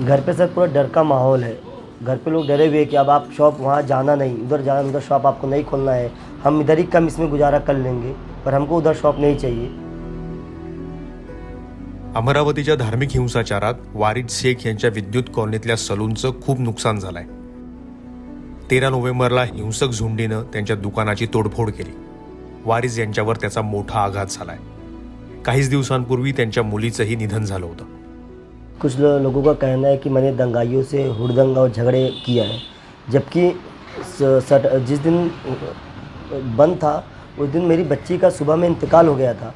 घर पे सर पूरा डर का माहौल है। घर पे लोग डरे हुए हैं कि अब आप शॉप वहाँ जाना नहीं उधर जाना उधर शॉप आपको नहीं खोलना है। हम इधर ही कम इसमें गुजारा कर लेंगे पर हमको उधर शॉप नहीं चाहिए। अमरावतीच्या धार्मिक हिंसाचारात वारिद शेख यांच्या विद्युत कॉलनीतल्या सलूनचं खूप नुकसान झालंय. तेरा नोव्हेंबरला हिंसक झुंडीनं त्यांच्या दुकानाची तोडफोड केली. वारिस यांच्यावर त्याचा मोठा आघात झालाय. काहीच दिवसांपूर्वी त्यांच्या मुलीचंही निधन झालं होतं. कुछ लो- लोगों का कहना है कि मैंने दंगाइयों से हुड़दंग और झगड़े किया है। जबकि जिस दिन, बंद था, उस दिन मेरी बच्ची का सुबह में इंतकाल हो गया था।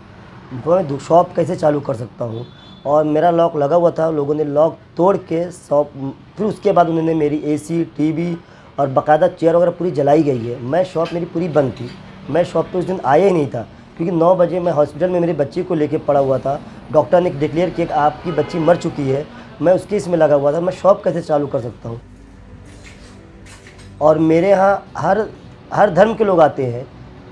तो मैं शॉप कैसे चालू कर सकता हूँ? और मेरा लॉक लगा हुआ था, लोगों ने लॉक तोड़ के शॉप, फिर उसके बाद उन्होंने मेरी एसी टीवी और बाकायदा चेयर वगैरह पूरी जलाई गई है। मैं शॉप मेरी पूरी बंद थी। मैं शॉप पे उस दिन आया ही नहीं था। क्योंकि नौ बजे मैं हॉस्पिटल में मेरी बच्ची को लेके पड़ा हुआ था। डॉक्टर ने डिक्लेयर किया कि आपकी बच्ची मर चुकी है। मैं उसके इसमें लगा हुआ था। मैं शॉप कैसे चालू कर सकता हूँ? और मेरे यहाँ हर हर धर्म के लोग आते हैं।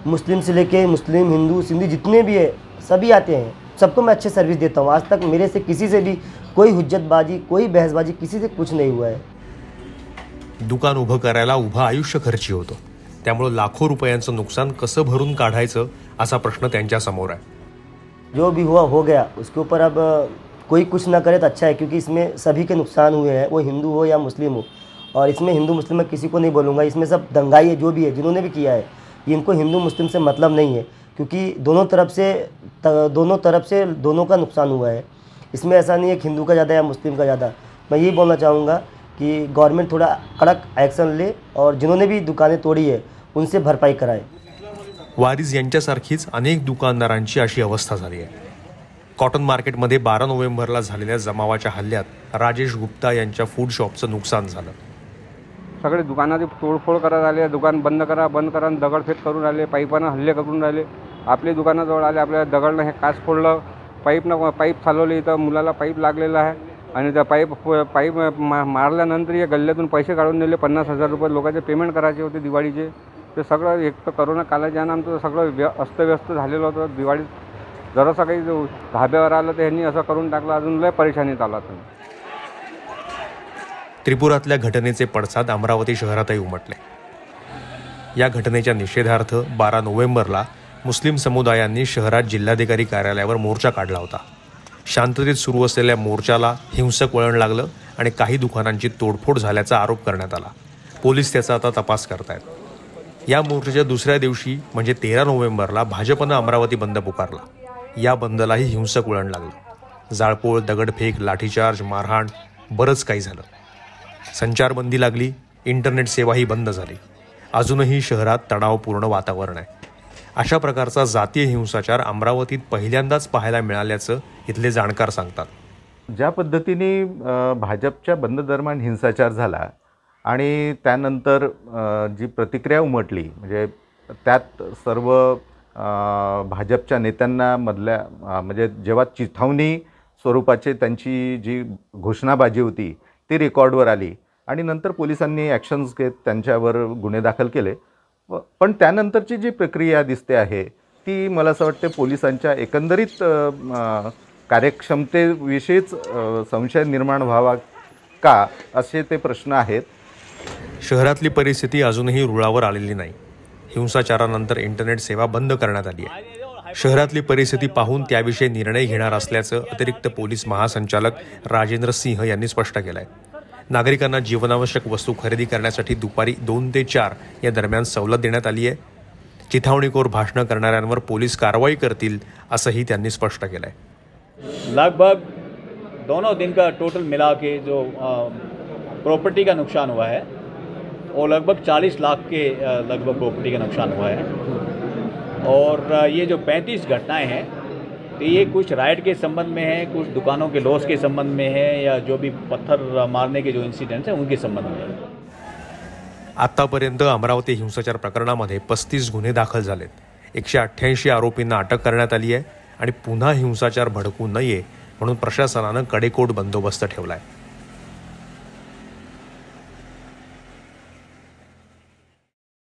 मुस्लिम से लेके मुस्लिम, हिंदू, सिंधी जितने भी है, सभी आते हैं। सबको मैं अच्छे सर्विस देता हूँ। आज तक मेरे से किसी से भी कोई हुज्जतबाजी, कोई बहसबाजी किसी से कुछ नहीं हुआ है। दुकान उभं करायला उभं आयुष्य खर्ची होतं। त्यामुळं लाखो रुपयांचं नुकसान कसं भरून काढायचं असा प्रश्न त्यांच्या समोर आहे. जो भी हुआ, हो गया। उसके ऊपर अब कोई कुछ ना करे तो अच्छा है, क्योंकि इसमें सभी के नुकसान हुए हैं। वो हिंदू हो या मुस्लिम हो, और इसमें हिंदू मुस्लिम मैं किसी को नहीं बोलूँगा। इसमें सब दंगाई है, जो भी है, जिन्होंने भी किया है इनको हिंदू मुस्लिम से मतलब नहीं है, क्योंकि दोनों तरफ़ से दोनों तरफ़ से दोनों का नुकसान हुआ है। इसमें ऐसा नहीं है कि हिंदू का ज़्यादा या मुस्लिम का ज़्यादा। मैं यही बोलना चाहूँगा कि गवर्नमेंट थोड़ा कड़क एक्शन ले और जिन्होंने भी दुकानें तोड़ी है उनसे भरपाई कराए। वारिस यांच्यासारखीच अनेक दुकानदारांची अशी अवस्था झाली आहे. कॉटन मार्केटमध्ये बारा नोव्हेंबरला झालेल्या जमावाच्या हल्ल्यात राजेश गुप्ता यांच्या फूड शॉपचं नुकसान झालं. सगळे दुकानाचे तोडफोड करत आले दुकान बंद करा बंद करा आणि दगडफेक करून राहिले पाईपानं हल्ले करून राहिले. आपले दुकानाजवळ आले आपल्या दगडनं हे काच फोडलं पाईपनं पाईप चालवली इथं मुलाला पाईप लागलेला आहे. आणि त्या पाईप पाईप मा मारल्यानंतर या गल्ल्यातून पैसे काढून नेले. पन्नास हजार रुपये लोकांचे पेमेंट करायचे होते दिवाळीचे. ते सगळं एक तर करोना कालाच्या आमचं सगळं व्य अस्तव्यस्त झालेलं होतं. दिवाळीत जरासं काही जो धाब्यावर आलं तर ह्यांनी असं करून टाकलं. अजून लय परेशानीत आला तुम्ही त्रिपुरातल्या घटनेचे पडसाद अमरावती शहरातही उमटले. या घटनेच्या निषेधार्थ बारा नोव्हेंबरला मुस्लिम समुदायांनी शहरात जिल्हाधिकारी कार्यालयावर मोर्चा काढला होता. शांततेत सुरू असलेल्या मोर्चाला हिंसक वळण लागलं आणि काही दुकानांची तोडफोड झाल्याचा आरोप करण्यात आला. पोलीस त्याचा आता तपास करतायत. या मोर्चाच्या दुसऱ्या दिवशी म्हणजे तेरा नोव्हेंबरला भाजपनं अमरावती बंद पुकारला. या बंदलाही हिंसक वळण लागलं. जाळपोळ दगडफेक लाठीचार्ज मारहाण बरंच काही झालं. संचारबंदी लागली इंटरनेट सेवाही बंद झाली. अजूनही शहरात तणावपूर्ण वातावरण आहे. अशा प्रकारचा जातीय हिंसाचार अमरावतीत पहिल्यांदाच पाहायला मिळाल्याचं इथले जाणकार सांगतात. ज्या पद्धतीने भाजपच्या बंद दरम्यान हिंसाचार झाला आणि त्यानंतर जी प्रतिक्रिया उमटली म्हणजे त्यात सर्व भाजपच्या नेत्यांना मधल्या म्हणजे जेव्हा चिथावणी स्वरूपाचे त्यांची जी घोषणाबाजी होती ती रेकॉर्डवर आली आणि नंतर पोलिसांनी ॲक्शन्स घेत त्यांच्यावर गुन्हे दाखल केले. पण त्यानंतरची जी प्रक्रिया दिसते आहे ती मला असं वाटते पोलिसांच्या एकंदरीत कार्यक्षमतेविषयीच संशय निर्माण व्हावा का असे ते प्रश्न आहेत. शहरातली परिस्थिती अजूनही रुळावर आलेली नाही. हिंसाचारानंतर इंटरनेट सेवा बंद करण्यात आली आहे. शहरातली परिस्थिती पाहून त्याविषयी निर्णय घेणार असल्याचं अतिरिक्त पोलीस महासंचालक राजेंद्र सिंह यांनी स्पष्ट केलं आहे नागरिकांना जीवनावश्यक वस्तू खरेदी करण्यासाठी दुपारी दोन ते चार या दरम्यान सवलत देण्यात आली आहे. चिथावणीखोर भाषणं करणाऱ्यांवर पोलीस कारवाई करतील, असंही त्यांनी स्पष्ट आहे लगभग दोनों दिन का टोटल मिला के जो प्रॉपर्टी का नुकसान हुआ है, वो लगभग 40 लाख के लगभग प्रॉपर्टी का नुकसान हुआ है। और ये जो 35 घटनाएँ हैं तो ये कुछ राइड के संबंध में है कुछ दुकानों के लॉस के संबंध में है या जो भी पत्थर मारने के जो इंसिडेंट्स हैं उनके संबंध में है। आतापर्यंत अमरावती हिंसाचार प्रकरणामध्ये पस्तीस गुन्हे दाखल झालेत. एकशे अठ्ठ्याऐंशी आरोपींना अटक करण्यात आली आहे आणि पुन्हा हिंसाचार भडकू नये म्हणून प्रशासनानं कडेकोट बंदोबस्त ठेवला आहे